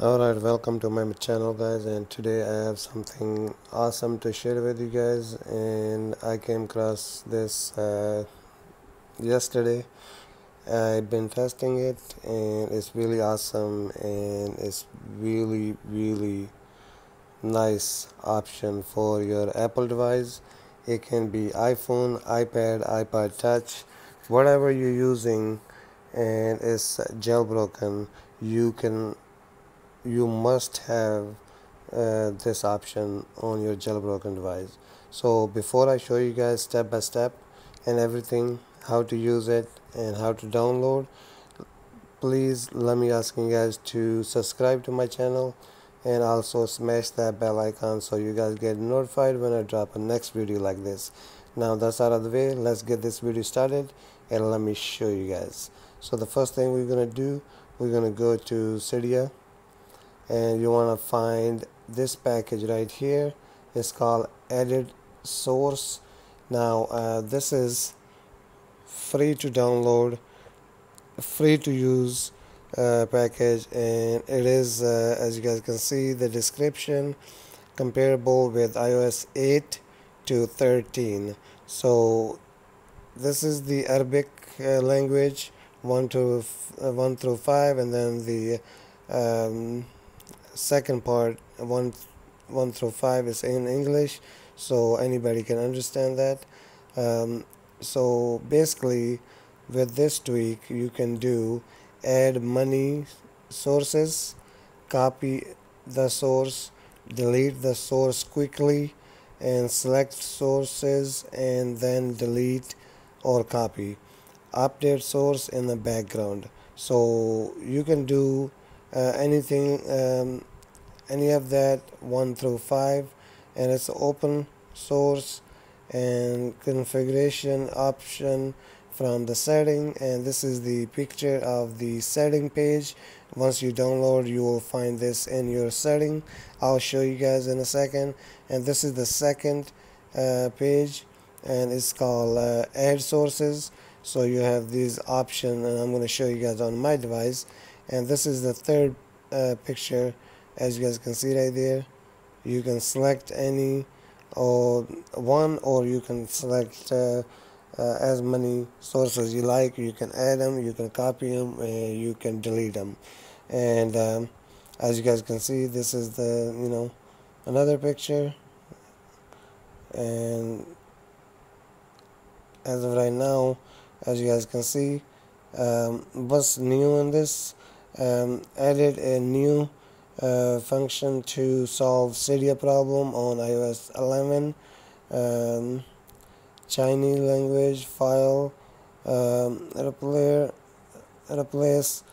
Alright, welcome to my channel guys and today I have something awesome to share with you guys and I came across this uh, yesterday. I've been testing it and it's really awesome and it's really really nice option for your Apple device. It can be iPhone, iPad, iPod touch, whatever you're using and it's jailbroken you can you must have uh, this option on your jailbroken device. So before I show you guys step by step and everything how to use it and how to download please let me ask you guys to subscribe to my channel and also smash that bell icon so you guys get notified when I drop a next video like this. Now that's out of the way. Let's get this video started and let me show you guys. So the first thing we're gonna do we're gonna go to Cydia and you want to find this package right here. It's called edit source. Now uh, this is free to download free to use uh, package. And it is uh, as you guys can see the description comparable with iOS 8 to 13 so this is the Arabic uh, language 1 to uh, 1 through 5 and then the um, second part one one through five is in English so anybody can understand that. Um, so basically with this tweak you can do add money sources copy the source delete the source quickly and select sources and then delete or copy. Update source in the background. So you can do uh, anything um, any of that 1 through 5 and it's open source and configuration option from the setting and this is the picture of the setting page. Once you download you will find this in your setting. I'll show you guys in a second and this is the second uh, page and it's called uh, add sources. So you have these options and I'm going to show you guys on my device and this is the third uh, picture as you guys can see right there. You can select any or one or you can select uh, uh, as many sources you like. You can add them you can copy them you can delete them. And um, as you guys can see this is the you know another picture. And as of right now as you guys can see um, what's new in this um, added a new uh, function to solve Cydia problem on iOS 11 um, Chinese language file um, replace, replace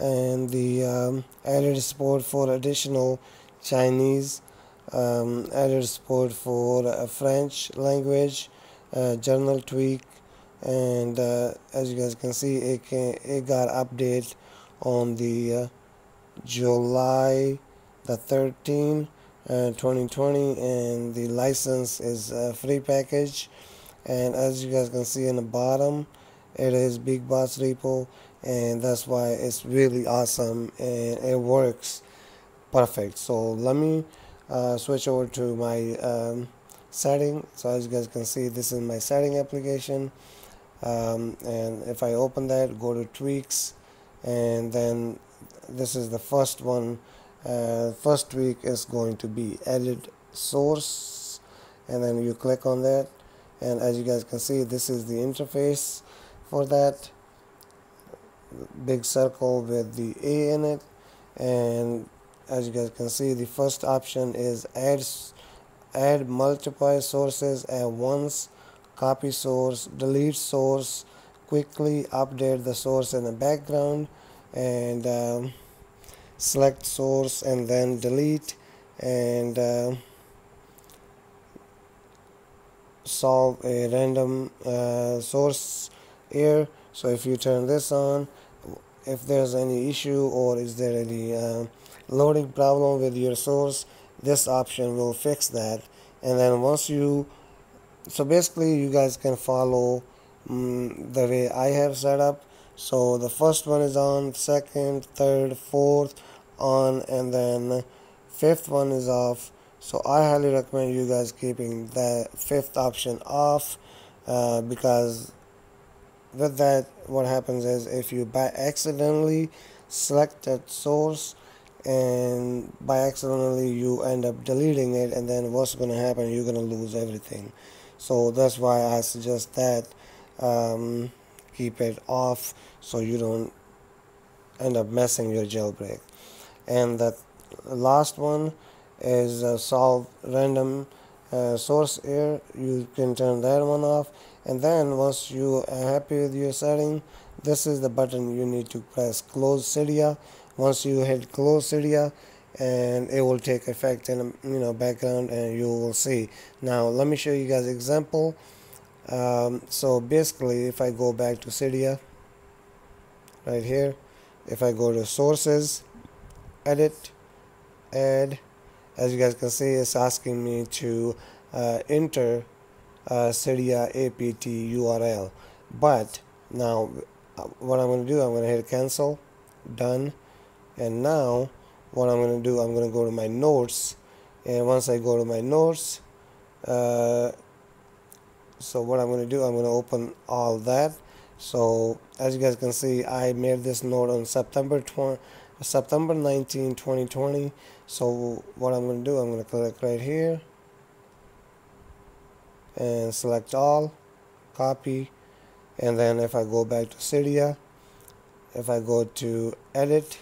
and the um, added support for additional Chinese um, added support for French language uh, journal tweak and uh, as you guys can see it can it got on the uh, July the 13th uh, 2020 and the license is a free package. And as you guys can see in the bottom it is BigBoss repo and that's why it's really awesome and it works perfect. So let me uh, switch over to my um, setting. So as you guys can see this is my setting application. Um, and if I open that go to tweaks and then this is the first one. Uh, first tweak is going to be edit source. And then you click on that. And as you guys can see this is the interface for that. Big circle with the A in it. And as you guys can see the first option is add add multiple sources at once. Copy source delete source. Quickly update the source in the background and um, select source and then delete and uh, solve a random uh, source error so if you turn this on if there's any issue or is there any uh, loading problem with your source this option will fix that. And then once you so basically you guys can follow um, the way I have set up so the first one is on second third fourth on and then fifth one is off. So I highly recommend you guys keeping the fifth option off uh, because with that what happens is if you by accidentally select that source and by accidentally you end up deleting it and then what's going to happen? You're going to lose everything. So that's why I suggest that um, keep it off so you don't end up messing your jailbreak. And the last one is uh, solve random uh, source error. You can turn that one off. And then once you are happy with your setting this is the button you need to press close Cydia. Once you hit close Cydia and it will take effect in you know background and you will see. Now let me show you guys example um, so basically if I go back to Cydia right here if I go to sources edit add as you guys can see it's asking me to uh, enter uh, Cydia apt URL but now uh, what I'm going to do I'm going to hit cancel done. And now what I'm going to do I'm going to go to my notes. And once I go to my notes uh, so what I'm going to do I'm going to open all that. So as you guys can see I made this note on September 20 September 19 2020 so what I'm going to do I'm going to click right here and select all copy and then if I go back to Cydia if I go to edit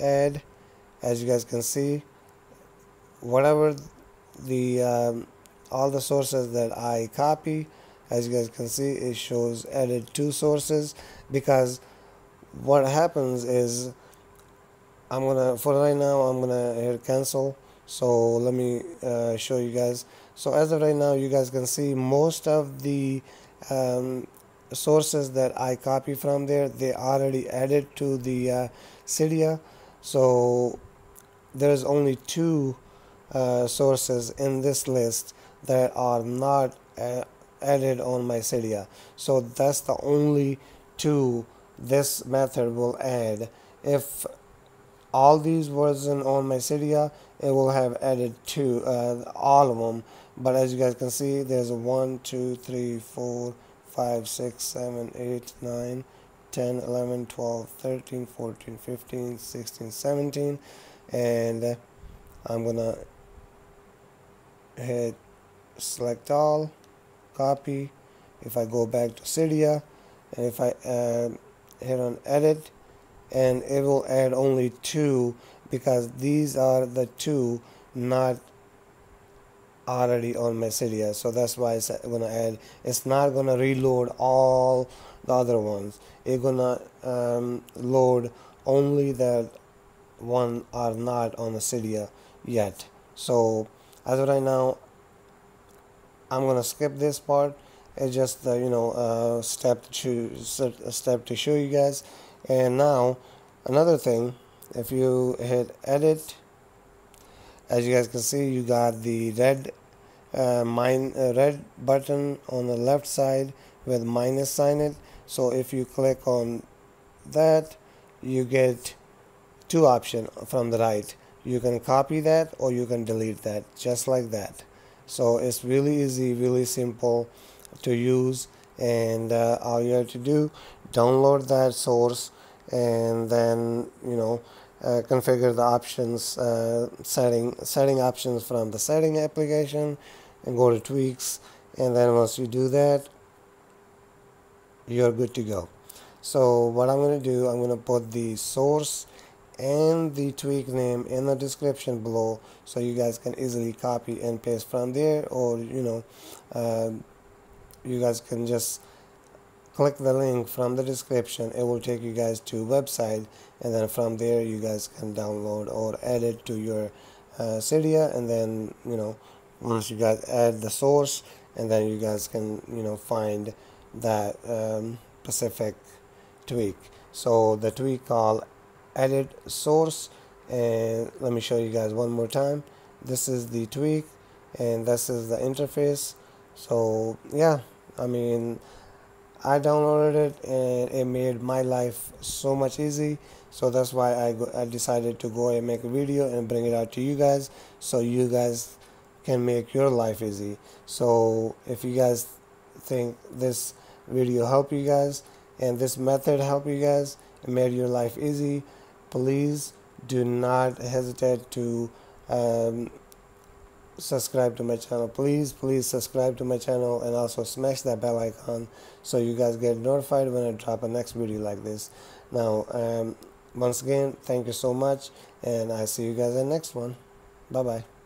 add as you guys can see whatever the um, all the sources that I copy as you guys can see it shows added two sources because what happens is I'm gonna for right now I'm gonna hit cancel. So let me uh, show you guys. So as of right now you guys can see most of the um, sources that I copy from there they already added to the uh, Cydia. So there's only two uh, sources in this list that are not uh, added on my Cydia so that's the only two this method will add. If all these versions on my Cydia it will have added two uh, all of them but as you guys can see there's 1 2 3 4 5 6 7 8 9 10 11 12 13 14 15 16 17 and I'm gonna hit select all copy. If I go back to Cydia and if I uh, hit on edit and it will add only two because these are the two not already on my Cydia. So that's why it's gonna add it's not gonna reload all the other ones. It's gonna um, load only that one are not on the Cydia yet. So as of right now I'm gonna skip this part. It's just the you know uh, step to a step to show you guys. And now another thing if you hit edit as you guys can see you got the red uh, mine uh, red button on the left side with minus sign it. So if you click on that you get two options from the right. You can copy that or you can delete that just like that so it's really easy really simple to use and uh, all you have to do download that source and then you know uh, configure the options uh, setting setting options from the setting application and go to tweaks and then once you do that you're good to go. So what I'm going to do I'm going to put the source and the tweak name in the description below so you guys can easily copy and paste from there or you know uh, you guys can just click the link from the description. It will take you guys to website and then from there you guys can download or add it to your uh, Cydia and then you know once you guys add the source and then you guys can you know find that um, specific tweak. So the tweak called edit source and let me show you guys one more time. This is the tweak and this is the interface. So yeah I mean I downloaded it and it made my life so much easy. So that's why I, go, I decided to go and make a video and bring it out to you guys so you guys can make your life easy. So if you guys think this video help you guys and this method help you guys and made your life easy please do not hesitate to um, subscribe to my channel. Please please subscribe to my channel and also smash that bell icon so you guys get notified when I drop a next video like this. Now um, once again thank you so much and I see you guys in the next one. Bye bye